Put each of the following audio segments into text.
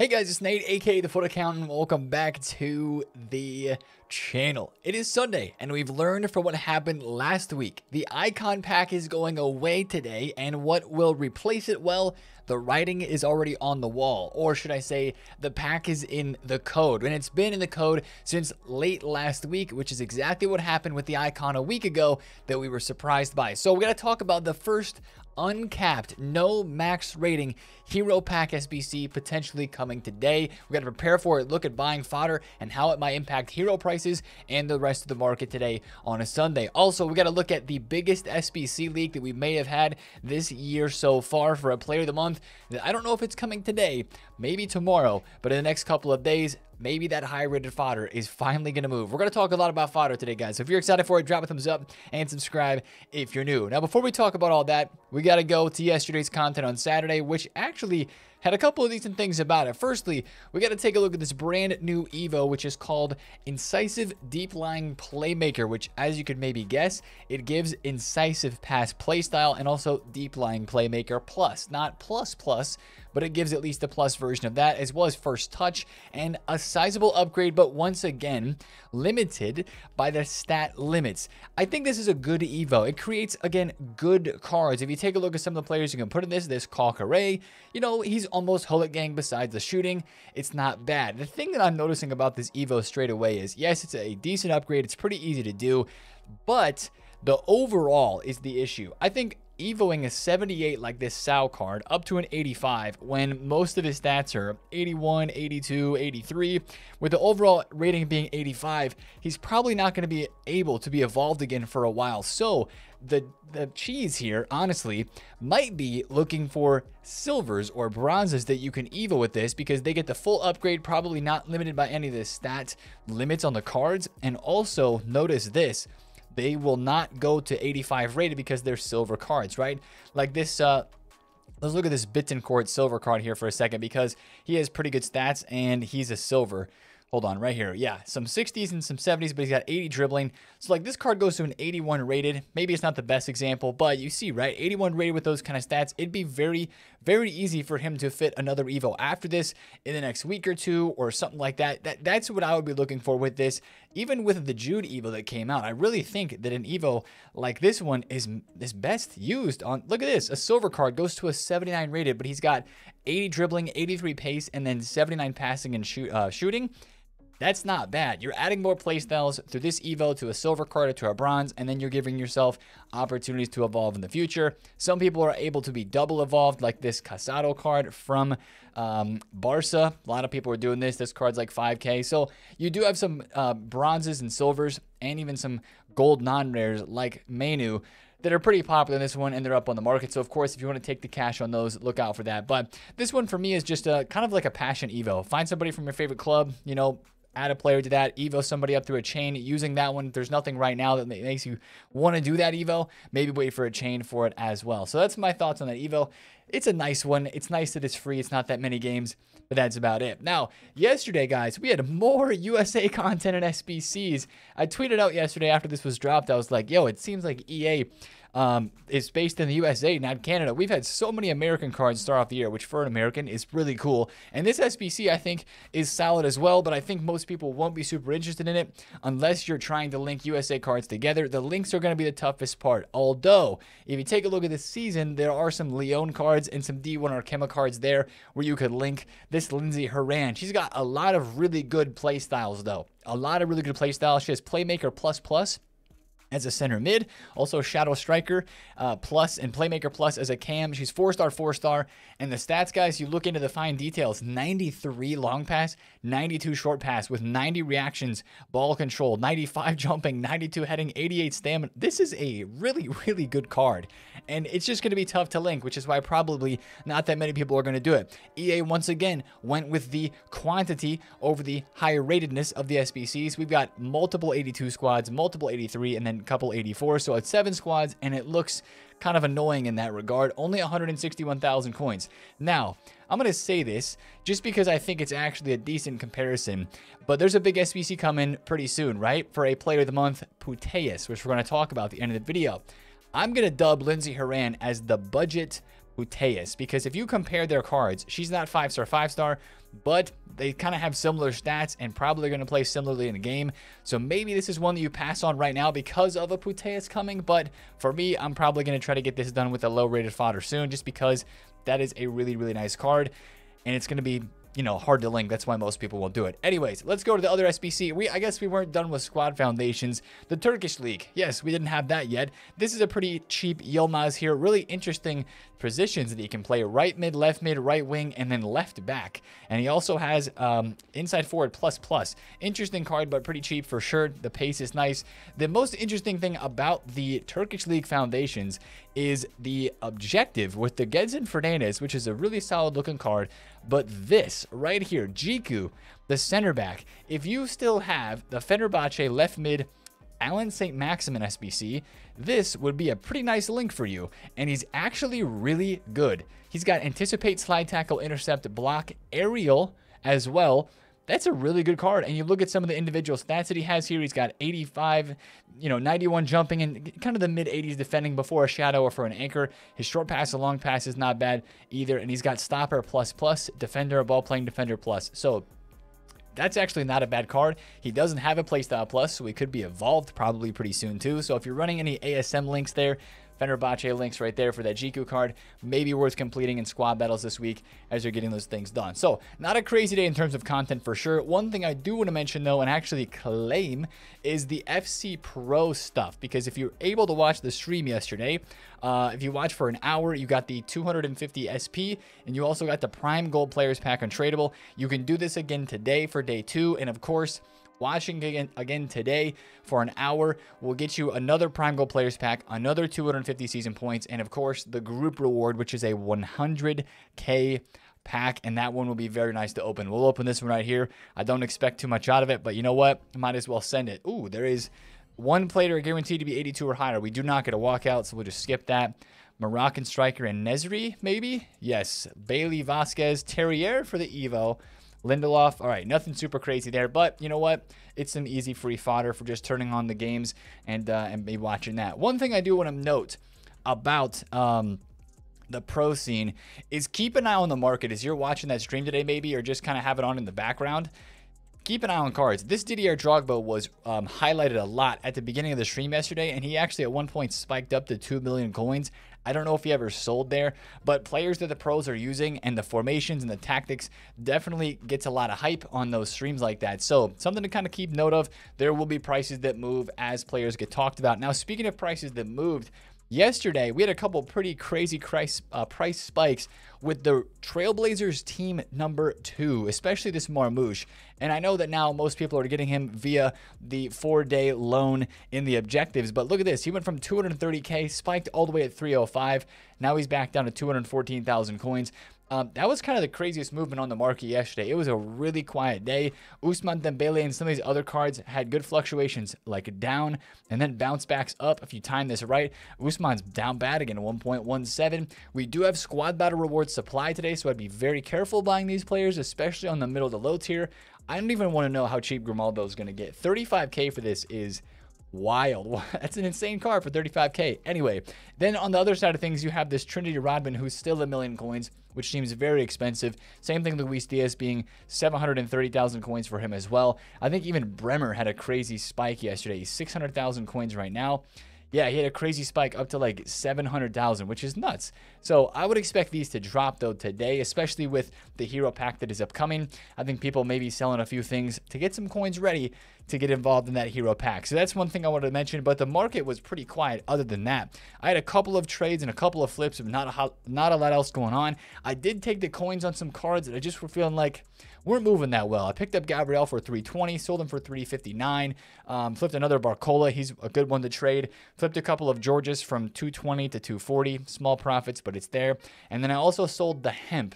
Hey guys, it's Nate, aka The FUT Accountant. Welcome back to the channel. It is Sunday, and we've learned from what happened last week. The icon pack is going away today, and what will replace it? Well, the writing is already on the wall, or should I say, the pack is in the code. And it's been in the code since late last week, which is exactly what happened with the icon a week ago that we were surprised by. So going to talk about the first uncapped, no max rating hero pack SBC potentially coming today. We got to prepare for it, look at buying fodder and how it might impact hero prices and the rest of the market today on a Sunday. Also, we got to look at the biggest SBC leak that we may have had this year so far for a player of the month. I don't know if it's coming today, maybe tomorrow, but in the next couple of days, maybe that high rated fodder is finally going to move. We're going to talk a lot about fodder today, guys. So if you're excited for it, drop a thumbs up and subscribe if you're new. Now, before we talk about all that, we got to go to yesterday's content on Saturday, which actually had a couple of decent things about it. Firstly, we got to take a look at this brand new Evo, which is called Incisive Deep Lying Playmaker, which, as you could maybe guess, it gives Incisive Pass playstyle and also Deep Lying Playmaker Plus. Not Plus Plus, but it gives at least a plus version of that, as well as First Touch and a sizable upgrade, but once again, limited by the stat limits. I think this is a good Evo. It creates, again, good cards. If you take a look at some of the players you can put in this, this Caw-Caré, you know, he's almost Hullet Gang besides the shooting. It's not bad. The thing that I'm noticing about this Evo straight away is, yes, it's a decent upgrade. It's pretty easy to do, but the overall is the issue. I think evoing a 78 like this Sao card up to an 85 when most of his stats are 81, 82, 83. With the overall rating being 85, he's probably not going to be able to be evolved again for a while. So the the cheese here, honestly, might be looking for silvers or bronzes that you can evo with this because they get the full upgrade, probably not limited by any of the stat limits on the cards. And also notice this, they will not go to 85 rated because they're silver cards, right? Like this, uh, let's look at this Bittencourt silver card here for a second because he has pretty good stats and he's a silver. Hold on, right here. Yeah, some 60s and some 70s, but he's got 80 dribbling. So, like, this card goes to an 81 rated. Maybe it's not the best example, but you see, right? 81 rated with those kind of stats. It'd be very, very easy for him to fit another Evo after this in the next week or two or something like that. that that's what I would be looking for with this. Even with the Jude Evo that came out, I really think that an Evo like this one is, is best used on. Look at this. A silver card goes to a 79 rated, but he's got 80 dribbling, 83 pace, and then 79 passing and shoot, uh, shooting. That's not bad. You're adding more playstyles through this Evo to a silver card or to a bronze, and then you're giving yourself opportunities to evolve in the future. Some people are able to be double evolved, like this Casado card from um, Barca. A lot of people are doing this. This card's like 5K. So you do have some uh, bronzes and silvers, and even some gold non-rares like Menu that are pretty popular in this one and they're up on the market. So of course, if you want to take the cash on those, look out for that. But this one for me is just a kind of like a passion Evo. Find somebody from your favorite club, you know, add a player to that, Evo somebody up through a chain using that one. There's nothing right now that makes you want to do that Evo. Maybe wait for a chain for it as well. So that's my thoughts on that Evo. It's a nice one. It's nice that it's free. It's not that many games, but that's about it. Now, yesterday, guys, we had more USA content and SBCs. I tweeted out yesterday after this was dropped. I was like, yo, it seems like EA um, is based in the USA, not Canada. We've had so many American cards start off the year, which for an American is really cool. And this SBC, I think, is solid as well, but I think most people won't be super interested in it unless you're trying to link USA cards together. The links are going to be the toughest part. Although, if you take a look at this season, there are some Leon cards and some D1 Arkema cards there where you could link this Lindsey Horan. She's got a lot of really good play styles, though. A lot of really good play styles. She has Playmaker Plus Plus as a center mid. Also Shadow Striker uh, plus and Playmaker plus as a cam. She's four star, four star. And the stats, guys, you look into the fine details 93 long pass, 92 short pass with 90 reactions, ball control, 95 jumping, 92 heading, 88 stamina. This is a really, really good card. And it's just going to be tough to link, which is why probably not that many people are going to do it. EA once again went with the quantity over the higher ratedness of the SBCs. We've got multiple 82 squads, multiple 83, and then couple 84. So it's seven squads, and it looks kind of annoying in that regard. Only 161,000 coins. Now, I'm going to say this just because I think it's actually a decent comparison, but there's a big SBC coming pretty soon, right? For a player of the month, Putellas, which we're going to talk about at the end of the video. I'm going to dub Lindsey Horan as the budget Putellas because if you compare their cards, she's not five star, five star, but they kind of have similar stats and probably going to play similarly in the game. So maybe this is one that you pass on right now because of a Putellas coming. But for me, I'm probably going to try to get this done with a low rated fodder soon just because that is a really, really nice card. And it's going to be you know, hard to link. That's why most people won't do it. Anyways, let's go to the other SBC. We, I guess we weren't done with squad foundations. The Turkish League. Yes, we didn't have that yet. This is a pretty cheap Yilmaz here. Really interesting positions that he can play. Right mid, left mid, right wing, and then left back. And he also has um, inside forward plus plus. Interesting card, but pretty cheap for sure. The pace is nice. The most interesting thing about the Turkish League foundations is the objective with the Gedson Fernandes, which is a really solid looking card. But this right here, Djiku, the center back, if you still have the Fenerbahce left mid Alan Saint-Maximin SBC, this would be a pretty nice link for you. And he's actually really good. He's got anticipate, slide tackle, intercept, block, aerial as well. That's a really good card. And you look at some of the individual stats that he has here. He's got 85, you know, 91 jumping and kind of the mid 80s defending before a shadow or for an anchor. His short pass and long pass is not bad either. And he's got stopper plus plus, defender, a ball playing defender plus. So that's actually not a bad card. He doesn't have a playstyle plus, so he could be evolved probably pretty soon too. So if you're running any ASM links there, Fenerbahce links right there for that Djiku card. Maybe worth completing in squad battles this week as you're getting those things done. So, not a crazy day in terms of content for sure. One thing I do want to mention though, and actually claim, is the FC Pro stuff. Because if you're able to watch the stream yesterday, uh, if you watch for an hour, you got the 250 SP, and you also got the Prime Gold Players Pack Untradeable. You can do this again today for day two, and of course, watching again, again today for an hour will get you another Prime Gold Players Pack, another 250 season points, and of course the group reward, which is a 100k pack, and that one will be very nice to open. We'll open this one right here. I don't expect too much out of it, but you know what? Might as well send it. Ooh, there is one player guaranteed to be 82 or higher. We do not get a walkout, so we'll just skip that. Moroccan striker En-Nesyri, maybe? Yes. Bailey Vasquez Terrier for the Evo. Lindelof, all right, nothing super crazy there, but you know what? It's some easy free fodder for just turning on the games and uh, and be watching that. One thing I do want to note about um, the pro scene is keep an eye on the market as you're watching that stream today, maybe, or just kind of have it on in the background keep an eye on cards. This Didier Drogba was um, highlighted a lot at the beginning of the stream yesterday, and he actually at one point spiked up to 2 million coins. I don't know if he ever sold there, but players that the pros are using and the formations and the tactics definitely gets a lot of hype on those streams like that. So something to kind of keep note of. There will be prices that move as players get talked about. Now, speaking of prices that moved, Yesterday, we had a couple pretty crazy price, uh, price spikes with the Trailblazers team number two, especially this Marmoush. And I know that now most people are getting him via the four day loan in the objectives. But look at this. He went from 230K, spiked all the way at 305. Now he's back down to 214,000 coins. Um, that was kind of the craziest movement on the market yesterday. It was a really quiet day. Ousmane Dembele and some of these other cards had good fluctuations, like down and then bounce backs up if you time this right. Ousmane's down bad again, 1.17. We do have squad battle rewards supply today, so I'd be very careful buying these players, especially on the middle to low tier. I don't even want to know how cheap Grimaldo is going to get. 35k for this is wild. That's an insane car for 35k. Anyway, then on the other side of things, you have this Trinity Rodman who's still a million coins, which seems very expensive. Same thing Luis Diaz being 730,000 coins for him as well. I think even Bremer had a crazy spike yesterday. He's 600,000 coins right now. Yeah, he had a crazy spike up to like 700,000, which is nuts. So I would expect these to drop though today, especially with the hero pack that is upcoming. I think people may be selling a few things to get some coins ready to get involved in that hero pack. So that's one thing I wanted to mention, but the market was pretty quiet other than that. I had a couple of trades and a couple of flips, but not a, not a lot else going on. I did take the coins on some cards that I just were feeling like weren't moving that well. I picked up Gabriel for 320, sold him for 359, um, flipped another Barcola. He's a good one to trade. Flipped a couple of Georges from 220 to 240, small profits, but it's there. And then I also sold the Hemp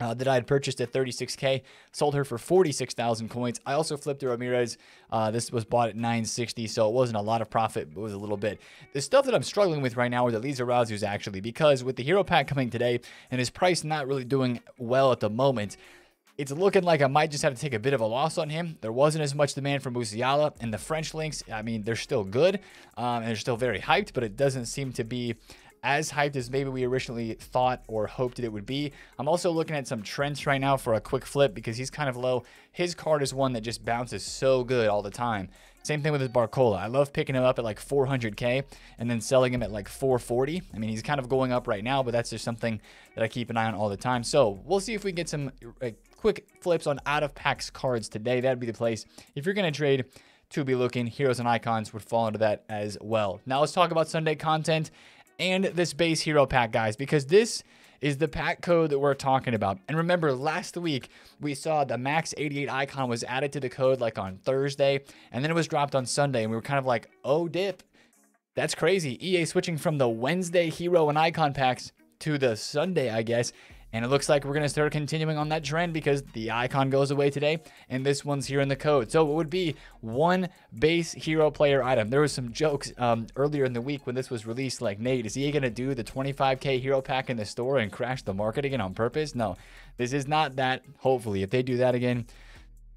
uh, that I had purchased at 36k, sold her for 46,000 coins. I also flipped the Ramirez. Uh, this was bought at 960, so it wasn't a lot of profit, it was a little bit. The stuff that I'm struggling with right now are the Lizarazus actually, because with the hero pack coming today and his price not really doing well at the moment, it's looking like I might just have to take a bit of a loss on him. There wasn't as much demand for Musiala, and the French links, I mean, they're still good, um, and they're still very hyped, but it doesn't seem to be as hyped as maybe we originally thought or hoped that it would be. I'm also looking at some Trents right now for a quick flip because he's kind of low. His card is one that just bounces so good all the time. Same thing with his Barcola. I love picking him up at like 400k and then selling him at like 440. I mean, he's kind of going up right now, but that's just something that I keep an eye on all the time. So we'll see if we get some like, quick flips on out of packs cards today. That'd be the place. If you're going to trade, to be looking, heroes and icons would fall into that as well. Now let's talk about Sunday content and this base hero pack, guys, because this is the pack code that we're talking about. And remember, last week we saw the max 88 icon was added to the code like on Thursday, and then it was dropped on Sunday, and we were kind of like, oh, dip. That's crazy. EA switching from the Wednesday hero and icon packs to the Sunday, I guess. And it looks like we're going to start continuing on that trend because the icon goes away today and this one's here in the code. So it would be one base hero player item. There was some jokes um, earlier in the week when this was released like, Nate, is he going to do the 25k hero pack in the store and crash the market again on purpose? No, this is not that. Hopefully, if they do that again,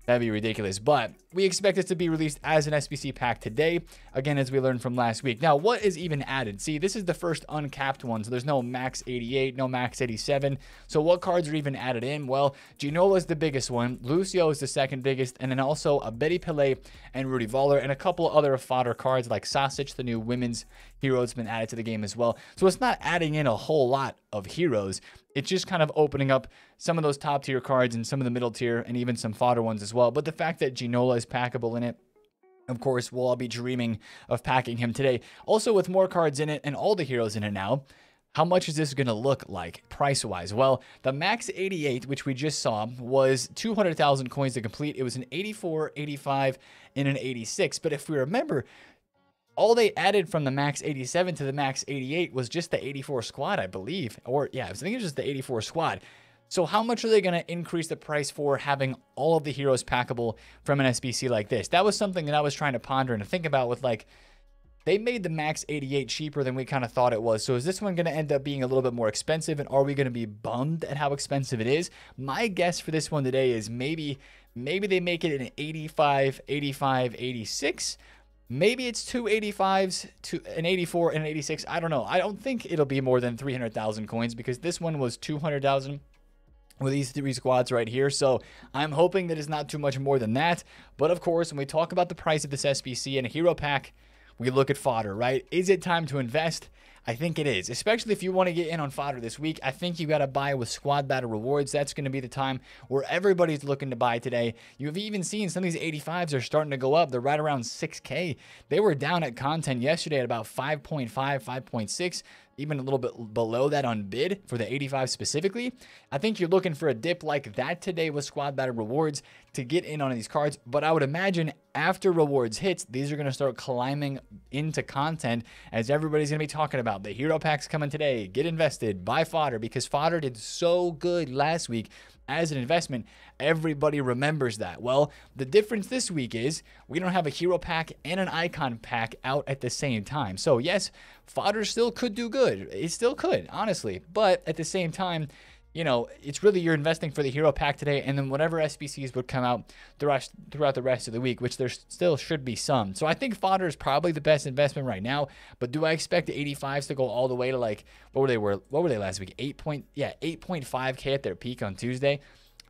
That'd be ridiculous. But we expect it to be released as an SBC pack today, again, as we learned from last week. Now, what is even added? See, this is the first uncapped one, so there's no max 88, no max 87. So what cards are even added in? Well, Ginola is the biggest one, Lucio is the second biggest, and then also Abedi Pele and Rudi Voller, and a couple other fodder cards like Sausage, the new women's hero, has been added to the game as well. So it's not adding in a whole lot of heroes. It's just kind of opening up some of those top tier cards and some of the middle tier and even some fodder ones as well. But the fact that Ginola is packable in it, of course, we'll all be dreaming of packing him today. Also, with more cards in it and all the heroes in it now, how much is this going to look like price wise? Well, the max 88, which we just saw, was 200,000 coins to complete. It was an 84, 85, and an 86. But if we remember, all they added from the max 87 to the max 88 was just the 84 squad, I believe. Or, yeah, I think it was just the 84 squad. So how much are they going to increase the price for having all of the heroes packable from an SBC like this? That was something that I was trying to ponder and to think about with like, they made the max 88 cheaper than we kind of thought it was. So is this one going to end up being a little bit more expensive? And are we going to be bummed at how expensive it is? My guess for this one today is maybe maybe they make it an 85, 85, 86 Maybe it's two 85s, to an 84 and an 86. I don't know. I don't think it'll be more than 300,000 coins because this one was 200,000 with these three squads right here. So I'm hoping that it's not too much more than that. But of course, when we talk about the price of this SBC and a hero pack, we look at fodder, right? Is it time to invest? I think it is, especially if you want to get in on fodder this week. I think you got to buy with squad battle rewards. That's going to be the time where everybody's looking to buy today. You've even seen some of these 85s are starting to go up. They're right around 6K. They were down at content yesterday at about 5.5, 5.6 even a little bit below that on bid for the 85 specifically. I think you're looking for a dip like that today with squad battle rewards to get in on these cards. But I would imagine after rewards hits, these are going to start climbing into content as everybody's going to be talking about the hero packs coming today. Get invested, buy fodder because fodder did so good last week as an investment. Everybody remembers that. Well, the difference this week is we don't have a hero pack and an icon pack out at the same time. So, yes, fodder still could do good. It still could, honestly. But at the same time, you know, it's really you're investing for the hero pack today, and then whatever SBCs would come out rest, throughout the rest of the week, which there still should be some. So I think fodder is probably the best investment right now. But do I expect the 85s to go all the way to like what were they were what were they last week? Eight point yeah, 8.5k at their peak on Tuesday.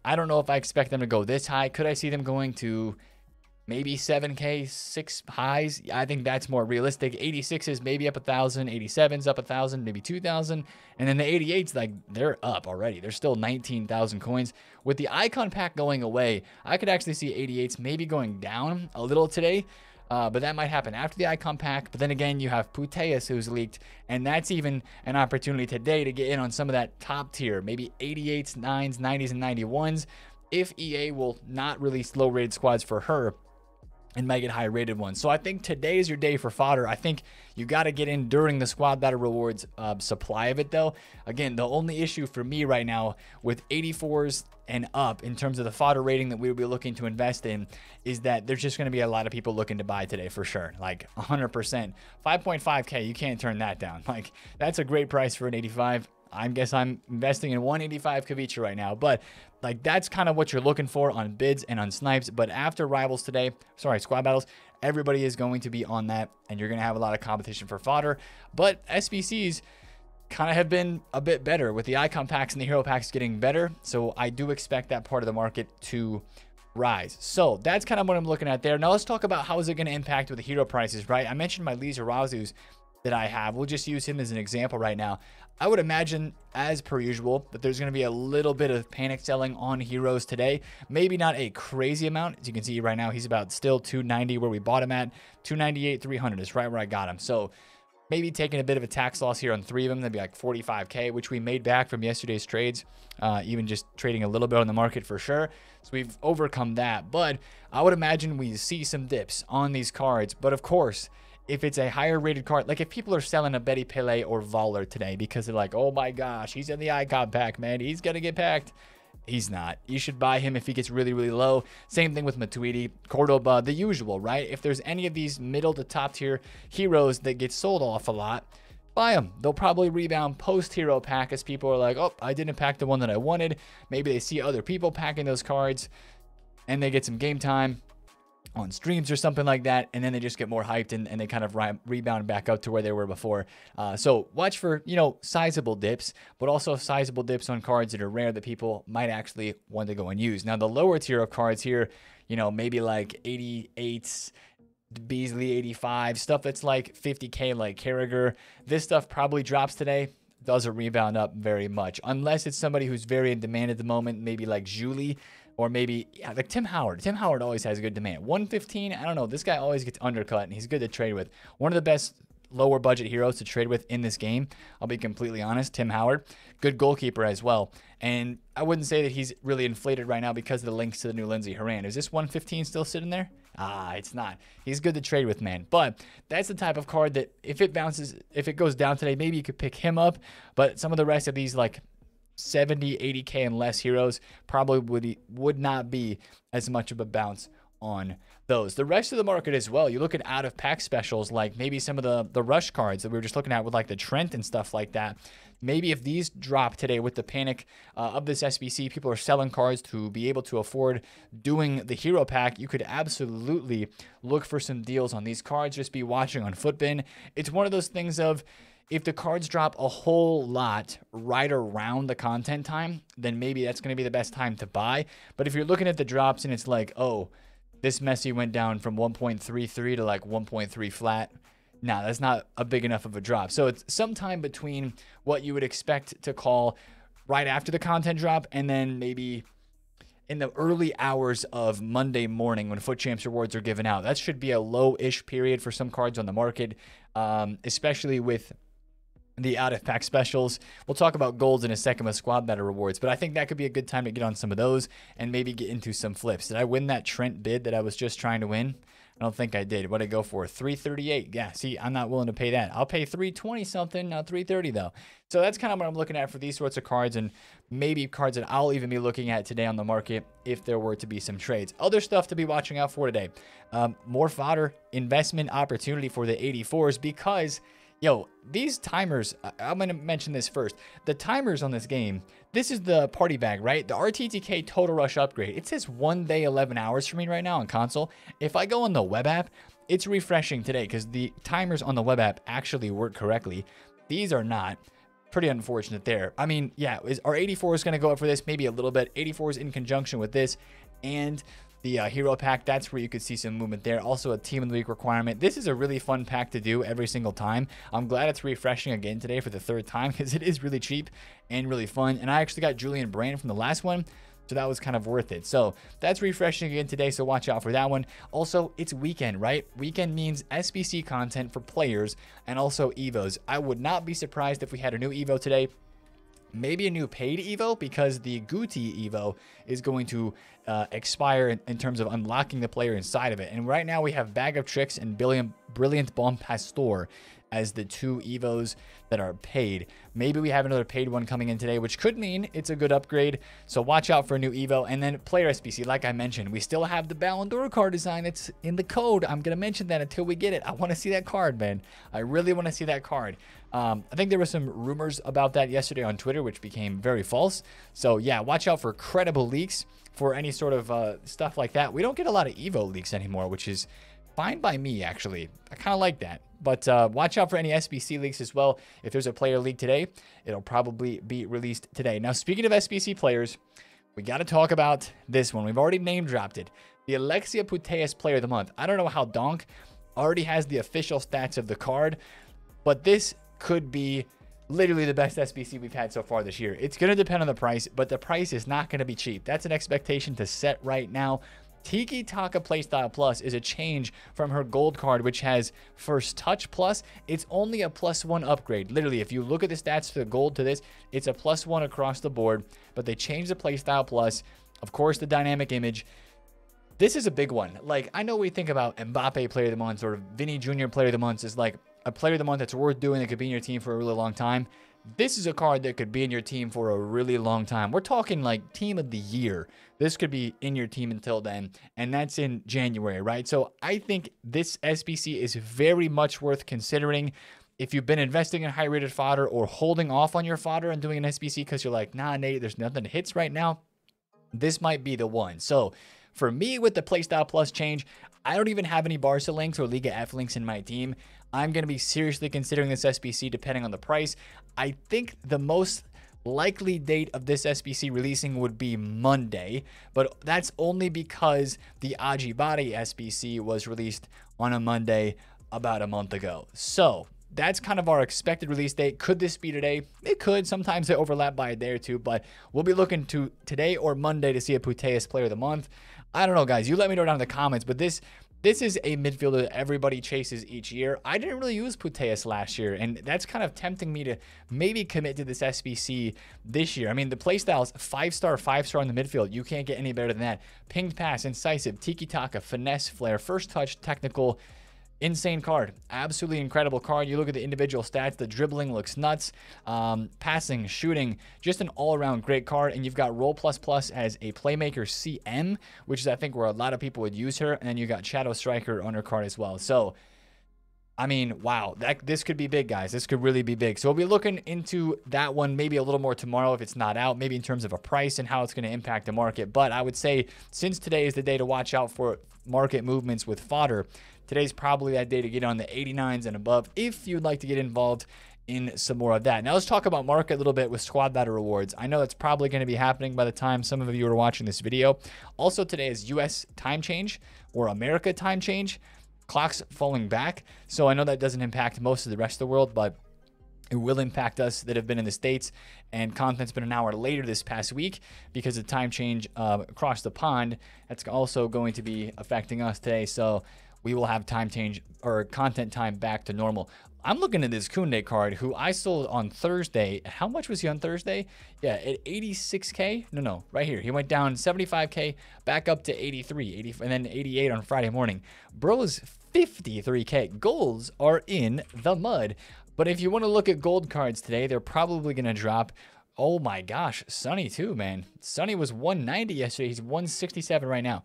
I don't know if I expect them to go this high. Could I see them going to maybe 7K, six highs? I think that's more realistic. 86 is maybe up a thousand, 87's up a thousand, maybe 2,000. And then the 88's like they're up already. They're still 19,000 coins. With the icon pack going away, I could actually see 88s maybe going down a little today. Uh, but that might happen after the icon pack. But then again, you have Putellas who's leaked, and that's even an opportunity today to get in on some of that top tier, maybe 88s, 9s, 90s, and 91s. If EA will not release low rated squads for her, and make it high rated ones. So I think today is your day for fodder. I think you got to get in during the squad battle rewards uh, supply of it though. Again, the only issue for me right now with 84s and up in terms of the fodder rating that we would be looking to invest in is that there's just going to be a lot of people looking to buy today for sure. Like 100%. 5.5K, you can't turn that down. Like that's a great price for an 85. I guess I'm investing in 185 Khvicha right now, but like that's kind of what you're looking for on bids and on snipes. But after rivals today, sorry, squad battles, everybody is going to be on that, and you're going to have a lot of competition for fodder. But SBCs, kind of have been a bit better with the icon packs and the hero packs getting better. So I do expect that part of the market to rise. So that's kind of what I'm looking at there. Now let's talk about how is it going to impact with the hero prices, right? I mentioned my Lizarazus that I have. We'll just use him as an example right now. I would imagine, as per usual, that there's going to be a little bit of panic selling on heroes today. Maybe not a crazy amount. As you can see right now, he's about still 290 where we bought him at. 298, 300 is right where I got him. So maybe taking a bit of a tax loss here on three of them. That'd be like 45K, which we made back from yesterday's trades, uh, even just trading a little bit on the market for sure. So we've overcome that. But I would imagine we see some dips on these cards. But of course, if it's a higher rated card, like if people are selling Abedi Pele or Voller today because they're like, oh my gosh, he's in the icon pack, man. He's going to get packed. He's not. You should buy him if he gets really, really low. Same thing with Matuidi, Cordoba, the usual, right? If there's any of these middle to top tier heroes that get sold off a lot, buy them. They'll probably rebound post hero pack as people are like, oh, I didn't pack the one that I wanted. Maybe they see other people packing those cards and they get some game time on streams or something like that, and then they just get more hyped and, and they kind of re- rebound back up to where they were before. Uh, so watch for you know sizable dips, but also sizable dips on cards that are rare that people might actually want to go and use. Now the lower tier of cards here, you know maybe like 88s. Beasley 85 stuff that's like 50k like Carragher. This stuff probably drops today doesn't rebound up very much unless it's somebody who's very in demand at the moment, maybe like Julie or maybe yeah, like Tim Howard. Tim Howard always has a good demand. 115, I don't know. This guy always gets undercut and he's good to trade with. One of the best lower budget heroes to trade with in this game. I'll be completely honest. Tim Howard, good goalkeeper as well. And I wouldn't say that he's really inflated right now because of the links to the new Lindsey Horan. Is this 115 still sitting there? Ah, it's not. He's good to trade with, man. But that's the type of card that if it bounces, if it goes down today, maybe you could pick him up. But some of the rest of these, like 70, 80k and less heroes probably would would not be as much of a bounce on those. The rest of the market as well. You look at out of pack specials like maybe some of the the rush cards that we were just looking at with like the Trent and stuff like that. Maybe if these drop today with the panic uh, of this SBC, people are selling cards to be able to afford doing the hero pack. You could absolutely look for some deals on these cards. Just be watching on FUTBIN. It's one of those things of if the cards drop a whole lot right around the content time, then maybe that's going to be the best time to buy. But if you're looking at the drops and it's like, oh, this Messi went down from 1.33 to like 1.3 flat. Nah, that's not a big enough of a drop. So it's sometime between what you would expect to call right after the content drop and then maybe in the early hours of Monday morning when FUT Champs rewards are given out. That should be a low ish period for some cards on the market, um, especially with the out of pack specials. We'll talk about golds in a second with squad meta rewards, but I think that could be a good time to get on some of those and maybe get into some flips. Did I win that Trent bid that I was just trying to win? I don't think I did. What did I go for? 338. Yeah, see, I'm not willing to pay that. I'll pay 320 something, not 330 though. So that's kind of what I'm looking at for these sorts of cards and maybe cards that I'll even be looking at today on the market if there were to be some trades. Other stuff to be watching out for today. Um, more fodder investment opportunity for the 84s because Yo, these timers, I'm going to mention this first. The timers on this game, this is the party bag, right? The RTTK Total Rush upgrade. It says one day, 11 hours for me right now on console. If I go on the web app, it's refreshing today because the timers on the web app actually work correctly. These are not. Pretty unfortunate there. I mean, yeah, is our 84 is going to go up for this? Maybe a little bit. 84 is in conjunction with this. And the uh, hero pack that's where you could see some movement there also a team of the week requirement this is a really fun pack to do every single time i'm glad it's refreshing again today for the third time because it is really cheap and really fun and i actually got julian brandt from the last one so that was kind of worth it. So that's refreshing again today. So watch out for that one. Also, it's weekend, right? Weekend means SBC content for players and also Evos. I would not be surprised if we had a new Evo today maybe a new paid Evo because the Guti Evo is going to uh, expire in, in, terms of unlocking the player inside of it. And right now we have Bag of Tricks and Brilliant, Brilliant Bomb Pastor as the two Evos that are paid. Maybe we have another paid one coming in today, which could mean it's a good upgrade. So watch out for a new Evo. And then player SBC, like I mentioned, we still have the Ballon d'Or card design. It's in the code. I'm going to mention that until we get it. I want to see that card, man. I really want to see that card. Um, I think there were some rumors about that yesterday on Twitter, which became very false. So yeah, watch out for credible leaks for any sort of uh, stuff like that. We don't get a lot of Evo leaks anymore, which is fine by me, actually. I kind of like that. But uh, watch out for any SBC leaks as well. If there's a player leak today, it'll probably be released today. Now, speaking of SBC players, we got to talk about this one. We've already name dropped it. The Alexia Putellas Player of the Month. I don't know how Donk already has the official stats of the card, but this could be literally the best SBC we've had so far this year. It's going to depend on the price, but the price is not going to be cheap. That's an expectation to set right now. Tiki Taka Playstyle Plus is a change from her gold card, which has First Touch Plus. It's only a plus one upgrade. Literally, if you look at the stats for the gold to this, it's a plus one across the board, but they changed the Playstyle Plus. Of course, the dynamic image. This is a big one. Like, I know we think about Mbappe Player of the Month or Vini Jr. Player of the Month is like a Player of the Month that's worth doing that could be in your team for a really long time. This is a card that could be in your team for a really long time. We're talking like team of the year. This could be in your team until then, and that's in January, right? So I think this SBC is very much worth considering. If you've been investing in high rated fodder or holding off on your fodder and doing an SBC because you're like, nah, Nate, there's nothing that hits right now, this might be the one. So for me, with the Playstyle Plus change, I don't even have any Barca links or Liga F links in my team. I'm going to be seriously considering this SBC depending on the price. I think the most likely date of this SBC releasing would be Monday, but that's only because the Ajibade SBC was released on a Monday about a month ago. So that's kind of our expected release date. Could this be today? It could. Sometimes they overlap by a day or two, but we'll be looking to today or Monday to see a Putellas player of the month. I don't know, guys. You let me know down in the comments, but this this is a midfielder that everybody chases each year. I didn't really use Putellas last year, and that's kind of tempting me to maybe commit to this SBC this year. I mean, the playstyle is five star, five star in the midfield. You can't get any better than that. Pinged pass, incisive, tiki taka, finesse, flair, first touch, technical, Insane card. Absolutely incredible card. You look at the individual stats, the dribbling looks nuts. Um, passing, shooting, just an all around great card. And you've got Role Plus Plus as a Playmaker CM, which is, I think, where a lot of people would use her. And then you got Shadow Striker on her card as well. So, I mean, wow, that this could be big, guys. This could really be big. So we'll be looking into that one maybe a little more tomorrow if it's not out, maybe in terms of a price and how it's going to impact the market. But I would say since today is the day to watch out for market movements with fodder, Today's probably that day to get on the 89s and above if you'd like to get involved in some more of that. Now let's talk about market a little bit with squad battle rewards. I know that's probably going to be happening by the time some of you are watching this video. Also today is US time change or America time change. Clocks falling back. So I know that doesn't impact most of the rest of the world, but it will impact us that have been in the States, and content's been an hour later this past week because of time change uh, across the pond. That's also going to be affecting us today. So we will have time change or content time back to normal. I'm looking at this Koundé card, who I sold on Thursday. How much was he on Thursday? Yeah, at 86k. No, no, right here. He went down 75k, back up to 83, 80, and then 88 on Friday morning. Bro is 53k. Golds are in the mud. But if you want to look at gold cards today, they're probably going to drop. Oh my gosh, Sonny too, man. Sonny was 190 yesterday. He's 167 right now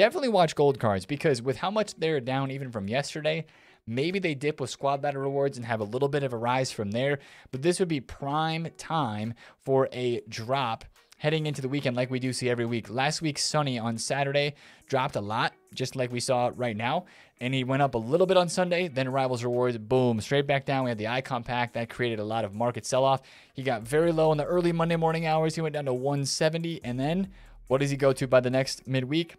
definitely watch gold cards because with how much they're down even from yesterday, maybe they dip with squad battle rewards and have a little bit of a rise from there. But this would be prime time for a drop heading into the weekend like we do see every week. Last week, Sonny on Saturday dropped a lot, just like we saw right now. And he went up a little bit on Sunday, then Rivals Rewards, boom, straight back down. We had the icon pack. That created a lot of market sell off. He got very low in the early Monday morning hours. He went down to 170. And then what does he go to by the next midweek?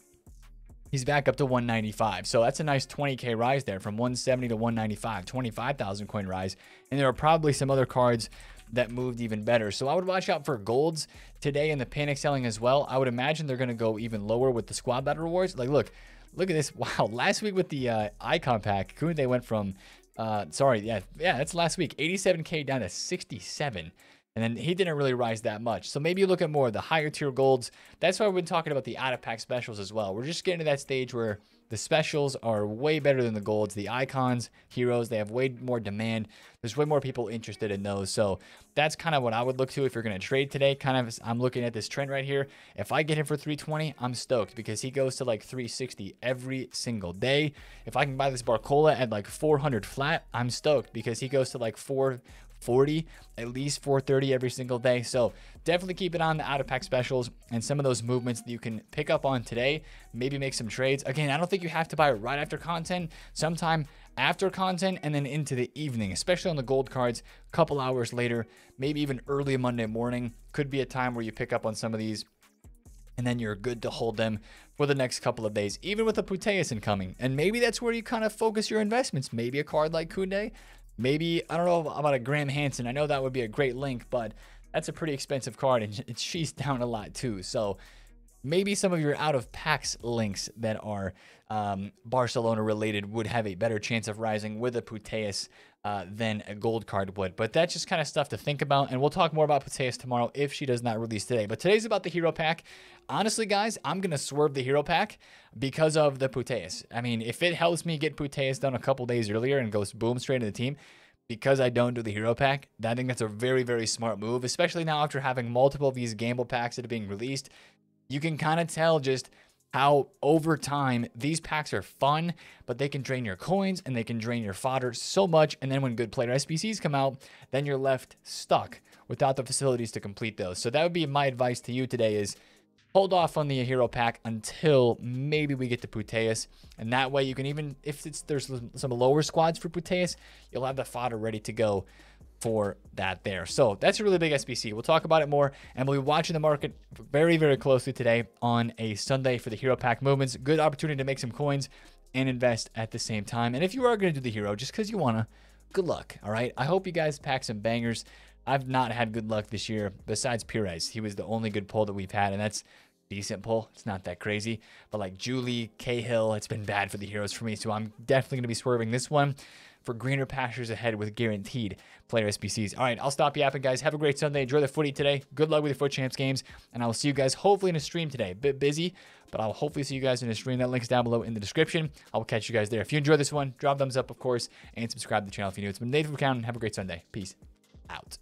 He's back up to 195. So that's a nice 20k rise there from 170 to 195, 25,000 coin rise. And there are probably some other cards that moved even better. So I would watch out for golds today in the panic selling as well. I would imagine they're going to go even lower with the squad battle rewards. Like, look, look at this. Wow. Last week with the uh, icon pack, they went from, uh, sorry, yeah, yeah, that's last week, 87k down to 67. And then he didn't really rise that much. So maybe you look at more of the higher tier golds. That's why we've been talking about the out of pack specials as well. We're just getting to that stage where the specials are way better than the golds. The icons, heroes, they have way more demand. There's way more people interested in those. So that's kind of what I would look to if you're going to trade today. Kind of, I'm looking at this Trent right here. If I get him for 320, I'm stoked because he goes to like 360 every single day. If I can buy this Barcola at like 400 flat, I'm stoked because he goes to like 4 40, at least 430 every single day. So definitely keep it on the out of pack specials and some of those movements that you can pick up on today. Maybe make some trades. Again, I don't think you have to buy right after content. Sometime after content and then into the evening, especially on the gold cards, a couple hours later, maybe even early Monday morning could be a time where you pick up on some of these and then you're good to hold them for the next couple of days, even with a Putellas incoming. And maybe that's where you kind of focus your investments. Maybe a card like Koundé, maybe, I don't know about a Graham Hansen. I know that would be a great link, but that's a pretty expensive card and she's down a lot too. So maybe some of your out of packs links that are um, Barcelona related would have a better chance of rising with a Putellas uh, than a gold card would. But that's just kind of stuff to think about. And we'll talk more about Putellas tomorrow if she does not release today. But today's about the hero pack. Honestly, guys, I'm going to swerve the hero pack because of the Putellas. I mean, if it helps me get Putellas done a couple days earlier and goes boom straight to the team, because I don't do the hero pack, I think that's a very, very smart move, especially now after having multiple of these gamble packs that are being released you can kind of tell just how over time these packs are fun, but they can drain your coins and they can drain your fodder so much. And then when good player SBCs come out, then you're left stuck without the facilities to complete those. So that would be my advice to you today is hold off on the hero pack until maybe we get to Putellas. And that way you can even, if it's there's some lower squads for Putellas, you'll have the fodder ready to go for that there. So that's a really big SBC. We'll talk about it more and we'll be watching the market very, very closely today on a Sunday for the Hero Pack movements. Good opportunity to make some coins and invest at the same time. And if you are going to do the hero just because you want to, good luck. All right. I hope you guys pack some bangers. I've not had good luck this year besides Pires. He was the only good pull that we've had, and that's decent pull. It's not that crazy. But like Julie, Cahill, it's been bad for the heroes for me. So I'm definitely going to be swerving this one for greener pastures ahead with guaranteed player SBCs. All right, I'll stop yapping, guys. Have a great Sunday. Enjoy the footy today. Good luck with your FUT Champs games, and I will see you guys hopefully in a stream today. A bit busy, but I'll hopefully see you guys in a stream. That link's down below in the description. I will catch you guys there. If you enjoyed this one, drop thumbs up, of course, and subscribe to the channel if you're new. It's been Nathan McCown. Have a great Sunday. Peace out.